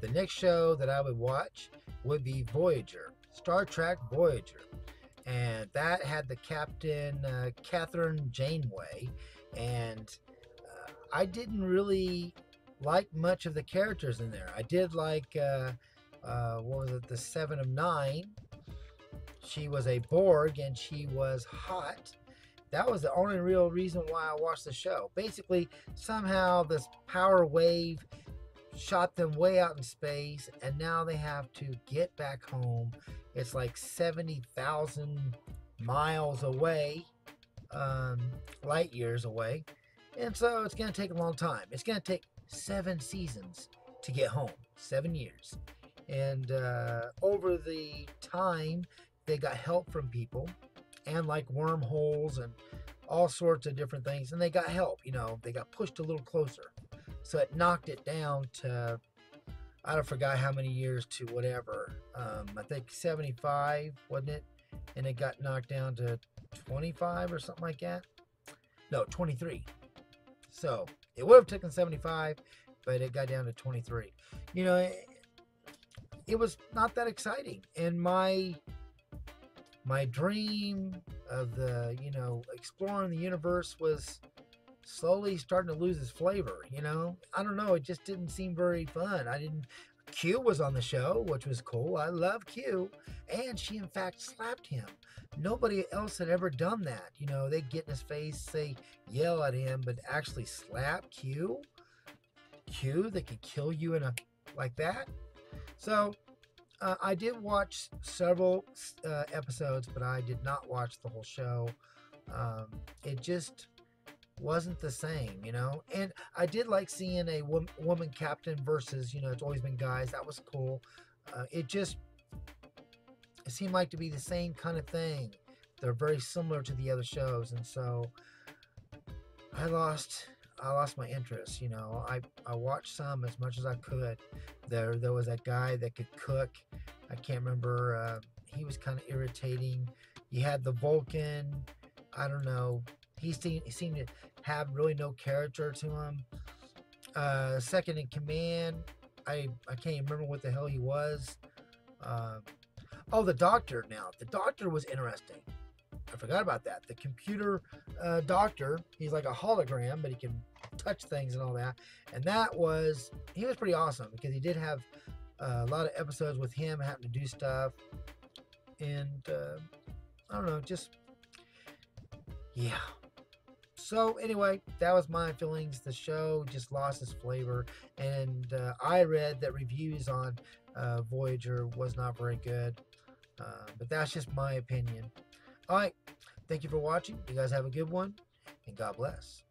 the next show that I would watch would be Voyager, Star Trek Voyager. And that had the captain, uh, Kathryn Janeway. And uh, I didn't really like much of the characters in there. I did like, uh, uh, what was it, the Seven of Nine. She was a Borg and she was hot. That was the only real reason why I watched the show. Basically, somehow this power wave shot them way out in space, and now they have to get back home. It's like 70,000 miles away, um, light years away. And so it's going to take a long time. It's going to take seven seasons to get home, seven years. And uh, over the time, they got help from people and like wormholes and all sorts of different things. And they got help, you know, they got pushed a little closer. So it knocked it down to, I don't forget how many years to whatever. Um, I think 75, wasn't it? And it got knocked down to 25 or something like that. No, 23. So it would have taken 75, but it got down to 23. You know, it, it was not that exciting. And my my dream of the you know exploring the universe was slowly starting to lose its flavor you know? I don't know it just didn't seem very fun. I didn't q was on the show which was cool. I love q and she in fact slapped him. Nobody else had ever done that you know? They get in his face they yell at him but actually slap q. Q that could kill you in a like that. So uh, I did watch several uh, episodes, but I did not watch the whole show. Um, it just wasn't the same, you know. And I did like seeing a wom- woman captain versus, you know, it's always been guys. That was cool. Uh, it just it seemed like to be the same kind of thing. They're very similar to the other shows, and so I lost I lost my interest. You know, I, I watched some as much as I could. There there was a guy that could cook. I can't remember. Uh, he was kind of irritating. You had the Vulcan. I don't know. He seemed, he seemed to have really no character to him. Uh, second in command. I I can't even remember what the hell he was. Uh, oh, the doctor. Now the doctor was interesting. I forgot about that. The computer uh, doctor, he's like a hologram, but he can touch things and all that. And that was, he was pretty awesome because he did have uh, a lot of episodes with him having to do stuff. And uh, I don't know, just, yeah. So, anyway, that was my feelings. The show just lost its flavor. And uh, I read that reviews on uh, Voyager was not very good. Uh, but that's just my opinion. All right. Thank you for watching. You guys have a good one, and God bless.